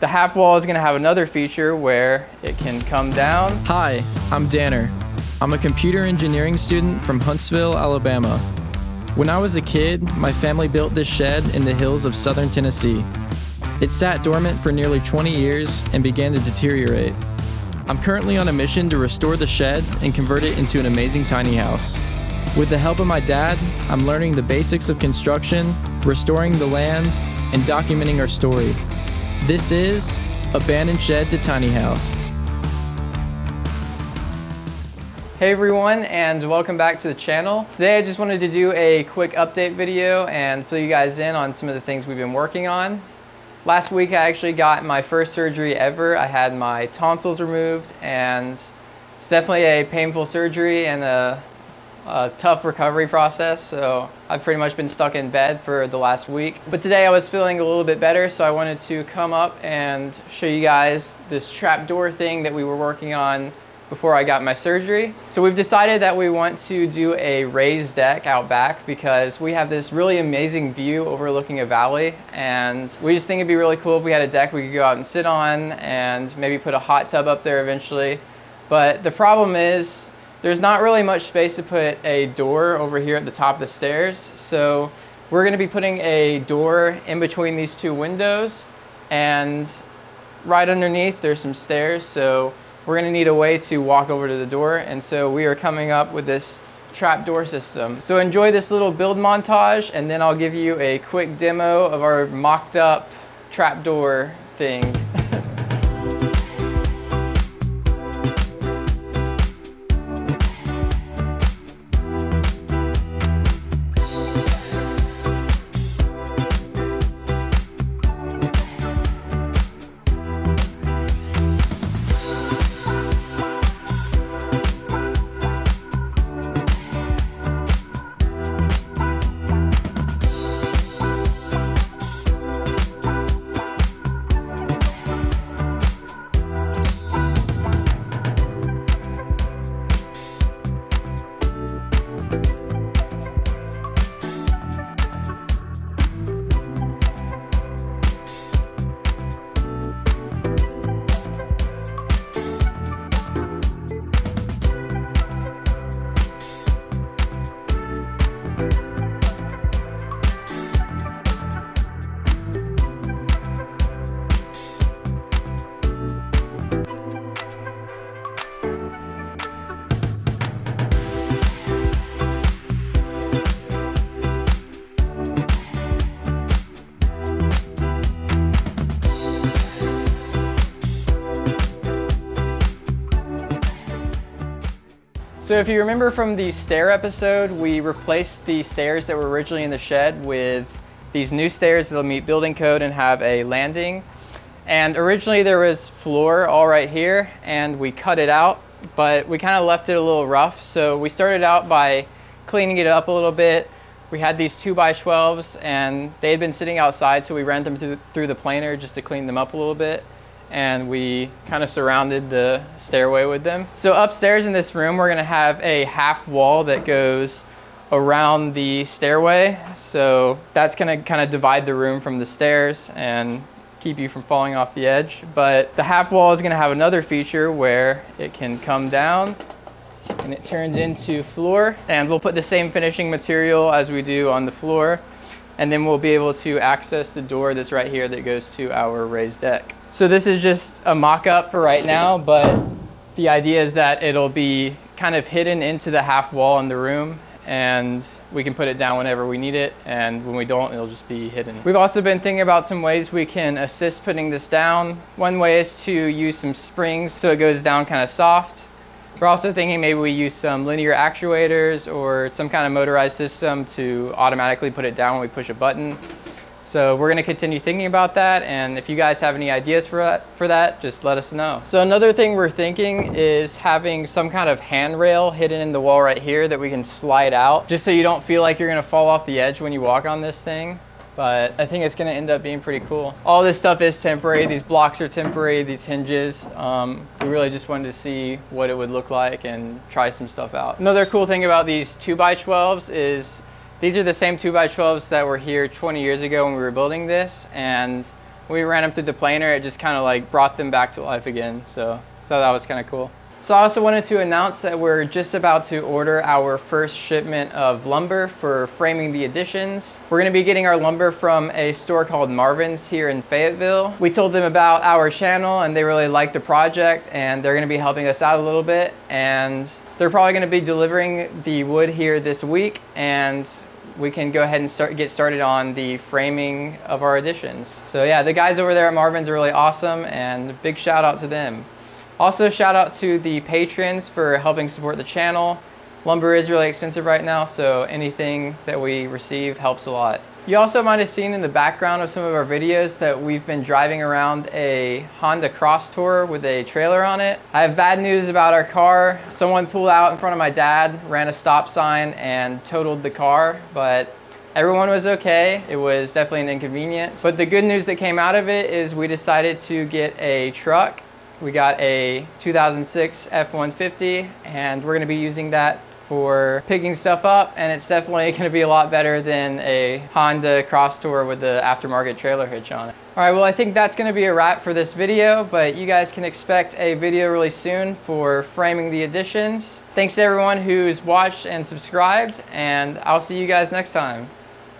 the half wall is gonna have another feature where it can come down. Hi, I'm Danner. I'm a computer engineering student from Huntsville, Alabama. When I was a kid, my family built this shed in the hills of southern Tennessee. It sat dormant for nearly 20 years and began to deteriorate. I'm currently on a mission to restore the shed and convert it into an amazing tiny house. With the help of my dad, I'm learning the basics of construction, restoring the land, and documenting our story. This is Abandoned Shed to Tiny House. Hey everyone and welcome back to the channel. Today I just wanted to do a quick update video and fill you guys in on some of the things we've been working on. Last week I actually got my first surgery ever. I had my tonsils removed and it's definitely a painful surgery and a a tough recovery process, so I've pretty much been stuck in bed for the last week. But today I was feeling a little bit better, so I wanted to come up and show you guys this trap door thing that we were working on before I got my surgery. So we've decided that we want to do a raised deck out back because we have this really amazing view overlooking a valley and we just think it'd be really cool if we had a deck we could go out and sit on and maybe put a hot tub up there eventually. But the problem is there's not really much space to put a door over here at the top of the stairs. So we're gonna be putting a door in between these two windows and right underneath there's some stairs. So we're gonna need a way to walk over to the door. And so we are coming up with this trap door system. So enjoy this little build montage and then I'll give you a quick demo of our mocked up trap door thing. So if you remember from the stair episode, we replaced the stairs that were originally in the shed with these new stairs that'll meet building code and have a landing. And originally there was floor all right here and we cut it out, but we kind of left it a little rough. So we started out by cleaning it up a little bit. We had these two by 12s and they had been sitting outside so we ran them through, through the planer just to clean them up a little bit and we kind of surrounded the stairway with them. So upstairs in this room, we're gonna have a half wall that goes around the stairway. So that's gonna kind of divide the room from the stairs and keep you from falling off the edge. But the half wall is gonna have another feature where it can come down and it turns into floor. And we'll put the same finishing material as we do on the floor. And then we'll be able to access the door that's right here that goes to our raised deck. So this is just a mock-up for right now, but the idea is that it'll be kind of hidden into the half wall in the room and we can put it down whenever we need it and when we don't it'll just be hidden. We've also been thinking about some ways we can assist putting this down. One way is to use some springs so it goes down kind of soft. We're also thinking maybe we use some linear actuators or some kind of motorized system to automatically put it down when we push a button. So we're gonna continue thinking about that and if you guys have any ideas for that, for that, just let us know. So another thing we're thinking is having some kind of handrail hidden in the wall right here that we can slide out just so you don't feel like you're gonna fall off the edge when you walk on this thing. But I think it's gonna end up being pretty cool. All this stuff is temporary. These blocks are temporary, these hinges. Um, we really just wanted to see what it would look like and try some stuff out. Another cool thing about these 2x12s is these are the same 2x12s that were here 20 years ago when we were building this, and we ran them through the planer, it just kind of like brought them back to life again. So I thought that was kind of cool. So I also wanted to announce that we're just about to order our first shipment of lumber for framing the additions. We're gonna be getting our lumber from a store called Marvin's here in Fayetteville. We told them about our channel and they really liked the project and they're gonna be helping us out a little bit and they're probably gonna be delivering the wood here this week and we can go ahead and start get started on the framing of our additions. So yeah, the guys over there at Marvin's are really awesome and big shout out to them. Also, shout out to the patrons for helping support the channel. Lumber is really expensive right now, so anything that we receive helps a lot. You also might have seen in the background of some of our videos that we've been driving around a Honda Crosstour with a trailer on it. I have bad news about our car. Someone pulled out in front of my dad, ran a stop sign, and totaled the car, but Everyone was okay. It was definitely an inconvenience. But the good news that came out of it is we decided to get a truck we got a 2006 F-150 and we're gonna be using that for picking stuff up and it's definitely going to be a lot better than a Honda Crosstour with the aftermarket trailer hitch on it. Alright, well I think that's going to be a wrap for this video, but you guys can expect a video really soon for framing the additions. Thanks to everyone who's watched and subscribed, and I'll see you guys next time.